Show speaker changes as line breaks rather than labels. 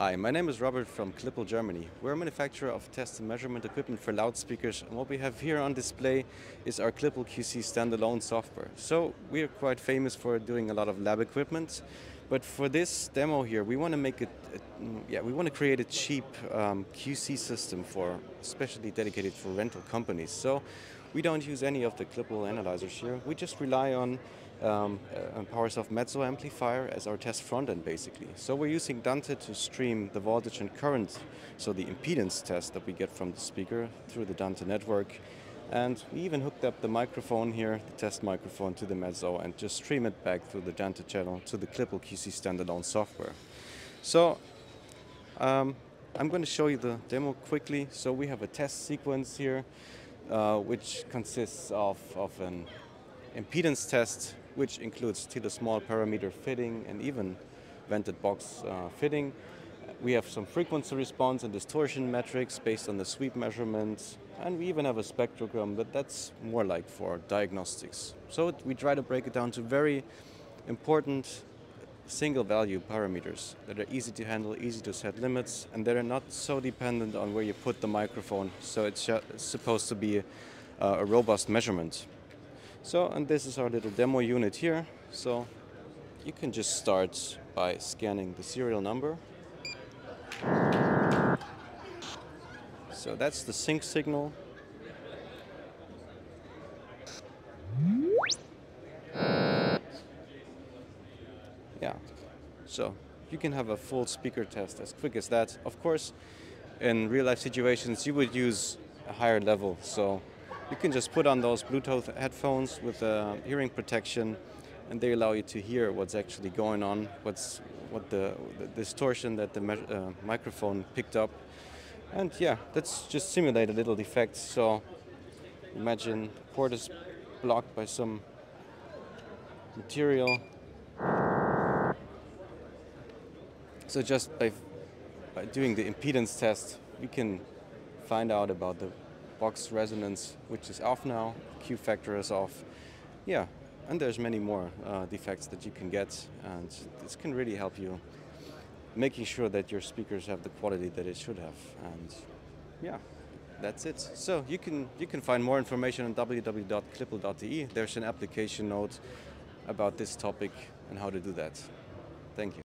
Hi, my name is Robert from Klippel, Germany. We're a manufacturer of test and measurement equipment for loudspeakers and what we have here on display is our Klippel QC standalone software. So we are quite famous for doing a lot of lab equipment, but for this demo here we want to make it, yeah, we want to create a cheap um, QC system for especially dedicated for rental companies. So we don't use any of the Klippel analyzers here, we just rely on um, a PowerSoft Mezzo amplifier as our test front end basically. So we're using Dante to stream the voltage and current, so the impedance test that we get from the speaker through the Dante network. And we even hooked up the microphone here, the test microphone to the Mezzo and just stream it back through the Dante channel to the Klippel QC standalone software. So um, I'm going to show you the demo quickly. So we have a test sequence here, uh, which consists of, of an impedance test which includes the small parameter fitting and even vented box uh, fitting. We have some frequency response and distortion metrics based on the sweep measurements, and we even have a spectrogram, but that's more like for diagnostics. So we try to break it down to very important single value parameters that are easy to handle, easy to set limits, and that are not so dependent on where you put the microphone. So it's supposed to be a robust measurement. So, and this is our little demo unit here. So you can just start by scanning the serial number. So that's the sync signal. Yeah, so you can have a full speaker test as quick as that. Of course, in real life situations, you would use a higher level. So you can just put on those Bluetooth headphones with uh, hearing protection and they allow you to hear what's actually going on, what's what the, the distortion that the uh, microphone picked up. And yeah, let's just simulate a little defect. So imagine port is blocked by some material. So just by, by doing the impedance test, we can find out about the box resonance, which is off now, Q factor is off. Yeah, and there's many more uh, defects that you can get, and this can really help you making sure that your speakers have the quality that it should have. And yeah, that's it. So you can you can find more information on www.klippel.de. There's an application note about this topic and how to do that. Thank you.